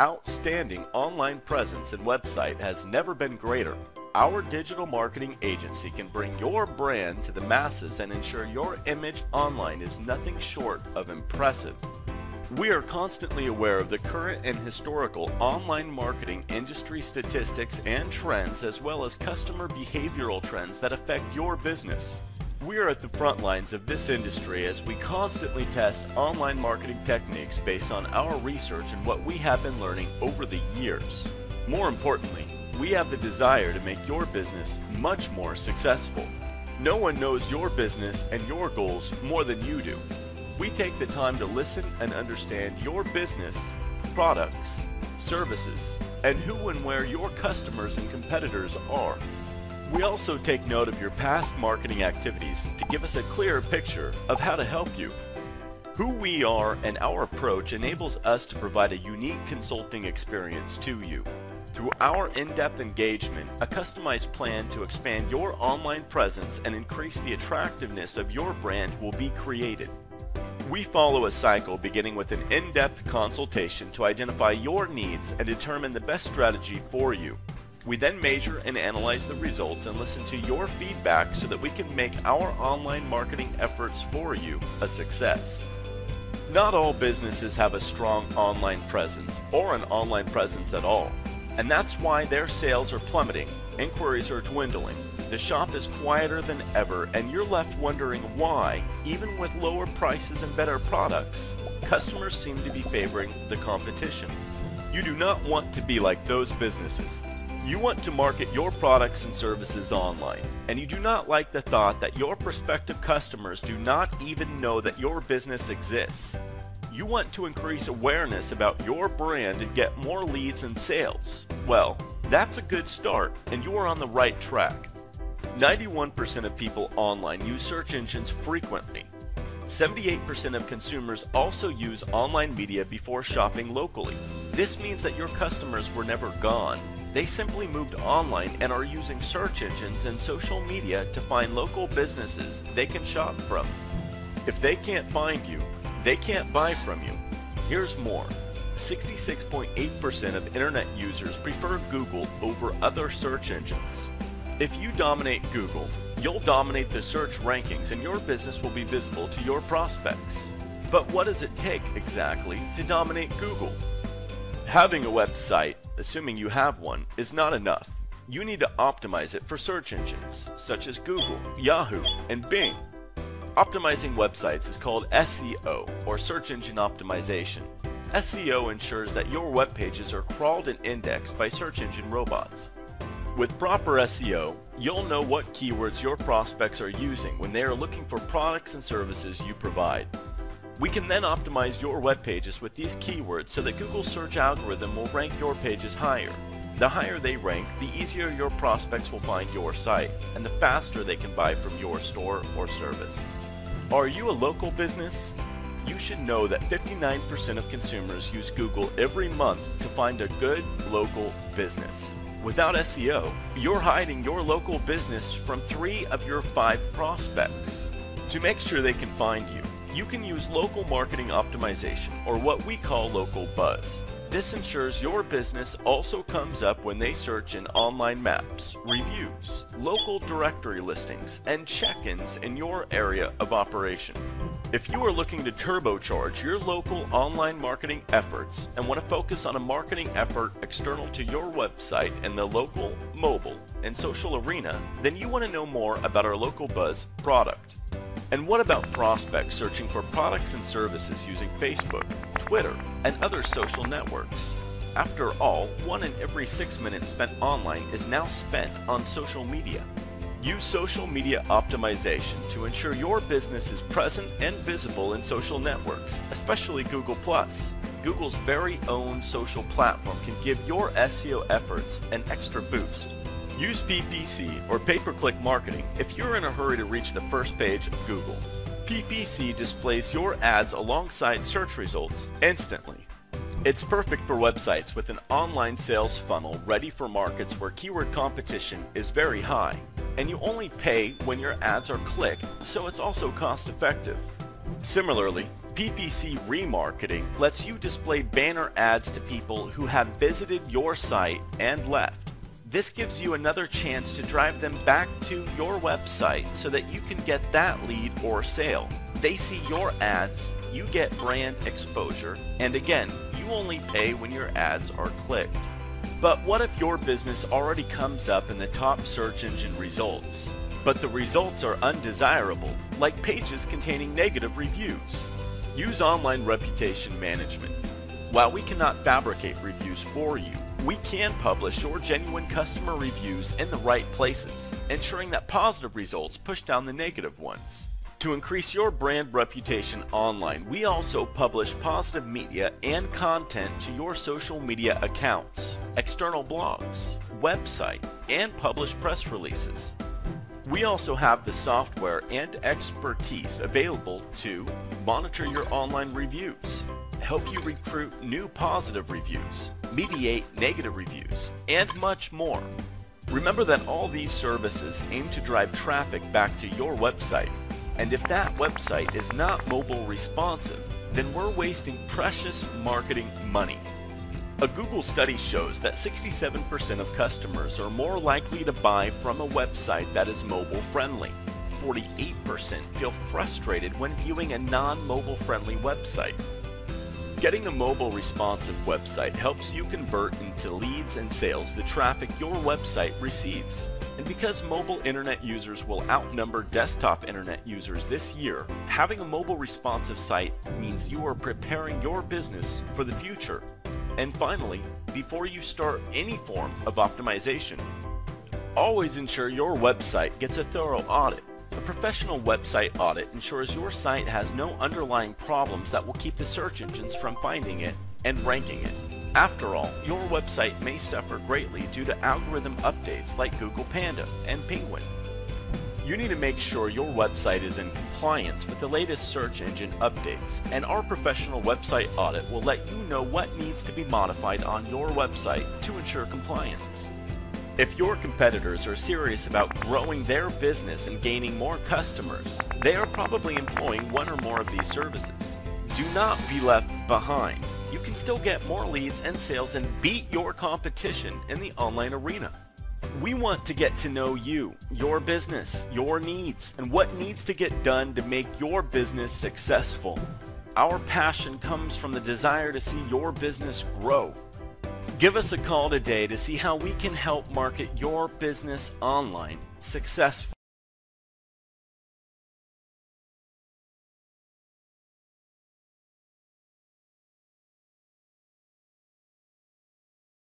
outstanding online presence and website has never been greater. Our digital marketing agency can bring your brand to the masses and ensure your image online is nothing short of impressive. We are constantly aware of the current and historical online marketing industry statistics and trends as well as customer behavioral trends that affect your business. We are at the front lines of this industry as we constantly test online marketing techniques based on our research and what we have been learning over the years. More importantly, we have the desire to make your business much more successful. No one knows your business and your goals more than you do. We take the time to listen and understand your business, products, services, and who and where your customers and competitors are. We also take note of your past marketing activities to give us a clearer picture of how to help you. Who we are and our approach enables us to provide a unique consulting experience to you. Through our in-depth engagement, a customized plan to expand your online presence and increase the attractiveness of your brand will be created. We follow a cycle beginning with an in-depth consultation to identify your needs and determine the best strategy for you. We then measure and analyze the results and listen to your feedback so that we can make our online marketing efforts for you a success. Not all businesses have a strong online presence or an online presence at all, and that's why their sales are plummeting, inquiries are dwindling, the shop is quieter than ever, and you're left wondering why, even with lower prices and better products, customers seem to be favoring the competition. You do not want to be like those businesses. You want to market your products and services online, and you do not like the thought that your prospective customers do not even know that your business exists. You want to increase awareness about your brand and get more leads and sales. Well, that's a good start, and you are on the right track. 91% of people online use search engines frequently. 78% of consumers also use online media before shopping locally. This means that your customers were never gone. They simply moved online and are using search engines and social media to find local businesses they can shop from. If they can't find you, they can't buy from you. Here's more. 66.8% of internet users prefer Google over other search engines. If you dominate Google, you'll dominate the search rankings and your business will be visible to your prospects. But what does it take exactly to dominate Google? Having a website, assuming you have one, is not enough. You need to optimize it for search engines, such as Google, Yahoo, and Bing. Optimizing websites is called SEO, or Search Engine Optimization. SEO ensures that your web pages are crawled and indexed by search engine robots. With proper SEO, you'll know what keywords your prospects are using when they are looking for products and services you provide. We can then optimize your web pages with these keywords so that Google's search algorithm will rank your pages higher. The higher they rank, the easier your prospects will find your site, and the faster they can buy from your store or service. Are you a local business? You should know that 59% of consumers use Google every month to find a good local business. Without SEO, you're hiding your local business from three of your five prospects. To make sure they can find you, you can use local marketing optimization or what we call local buzz. This ensures your business also comes up when they search in online maps, reviews, local directory listings, and check-ins in your area of operation. If you are looking to turbocharge your local online marketing efforts and want to focus on a marketing effort external to your website in the local, mobile, and social arena, then you want to know more about our Local Buzz product. And what about prospects searching for products and services using Facebook, Twitter, and other social networks? After all, one in every six minutes spent online is now spent on social media. Use social media optimization to ensure your business is present and visible in social networks, especially Google+. Google's very own social platform can give your SEO efforts an extra boost. Use PPC or pay-per-click marketing if you're in a hurry to reach the first page of Google. PPC displays your ads alongside search results instantly. It's perfect for websites with an online sales funnel ready for markets where keyword competition is very high. And you only pay when your ads are clicked, so it's also cost effective. Similarly, PPC remarketing lets you display banner ads to people who have visited your site and left. This gives you another chance to drive them back to your website so that you can get that lead or sale. They see your ads, you get brand exposure, and again, you only pay when your ads are clicked. But what if your business already comes up in the top search engine results, but the results are undesirable, like pages containing negative reviews? Use online reputation management. While we cannot fabricate reviews for you, we can publish your genuine customer reviews in the right places, ensuring that positive results push down the negative ones. To increase your brand reputation online, we also publish positive media and content to your social media accounts, external blogs, website, and publish press releases. We also have the software and expertise available to monitor your online reviews, help you recruit new positive reviews, mediate negative reviews, and much more. Remember that all these services aim to drive traffic back to your website. And if that website is not mobile responsive, then we're wasting precious marketing money. A Google study shows that 67% of customers are more likely to buy from a website that is mobile friendly. 48% feel frustrated when viewing a non-mobile friendly website. Getting a mobile responsive website helps you convert into leads and sales the traffic your website receives. And because mobile internet users will outnumber desktop internet users this year, having a mobile responsive site means you are preparing your business for the future. And finally, before you start any form of optimization, always ensure your website gets a thorough audit. Professional website audit ensures your site has no underlying problems that will keep the search engines from finding it and ranking it. After all, your website may suffer greatly due to algorithm updates like Google Panda and Penguin. You need to make sure your website is in compliance with the latest search engine updates, and our professional website audit will let you know what needs to be modified on your website to ensure compliance. If your competitors are serious about growing their business and gaining more customers, they are probably employing one or more of these services. Do not be left behind. You can still get more leads and sales and beat your competition in the online arena. We want to get to know you, your business, your needs, and what needs to get done to make your business successful. Our passion comes from the desire to see your business grow Give us a call today to see how we can help market your business online successfully.